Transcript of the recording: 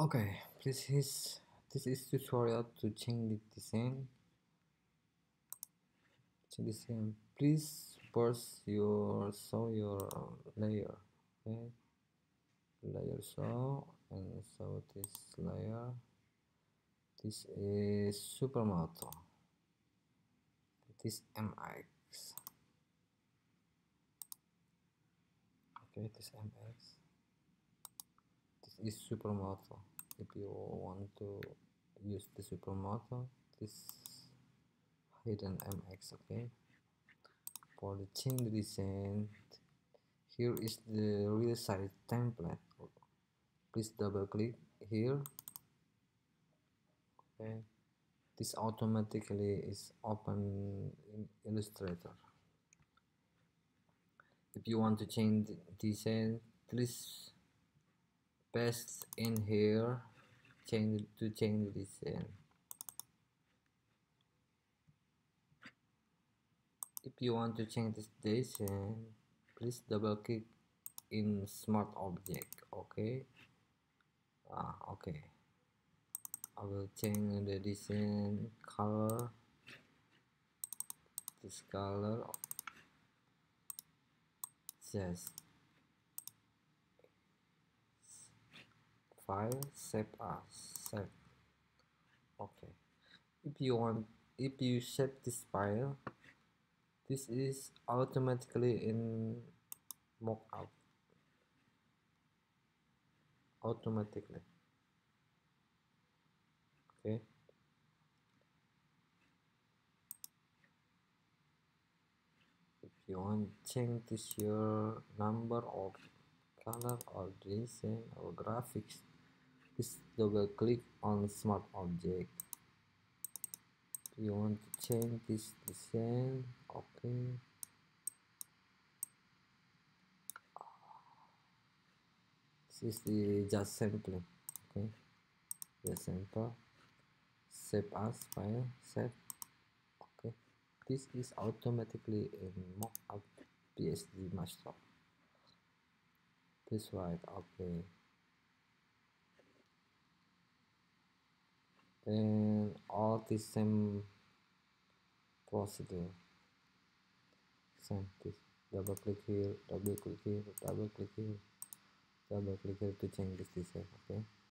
okay this is this is tutorial to change the design. Change design. Please first your show your layer okay? Layer show and so this layer. This is supermoto. This mx okay this mx is supermoto if you want to use the supermoto this hidden mx okay? For the change design here is the real size template. Please double click here. Okay. This automatically is open in illustrator. If you want to change design please paste in here. Change to change this in if you want to change this design please double click in smart object okay? Ah okay. I will change the design color this color just file save as save okay. If you want if you save this file this is automatically in mockup. Automatically. Okay. If you want change this your number of color or design or graphics Please double click on smart object. You want to change this design, okay. This is the just sampling, okay. Just sample. Save as file, save. Okay. This is automatically in mockup PSD master. this write okay. And all the same procedure. Same this. Double click here double click here double click here double click here to change this design okay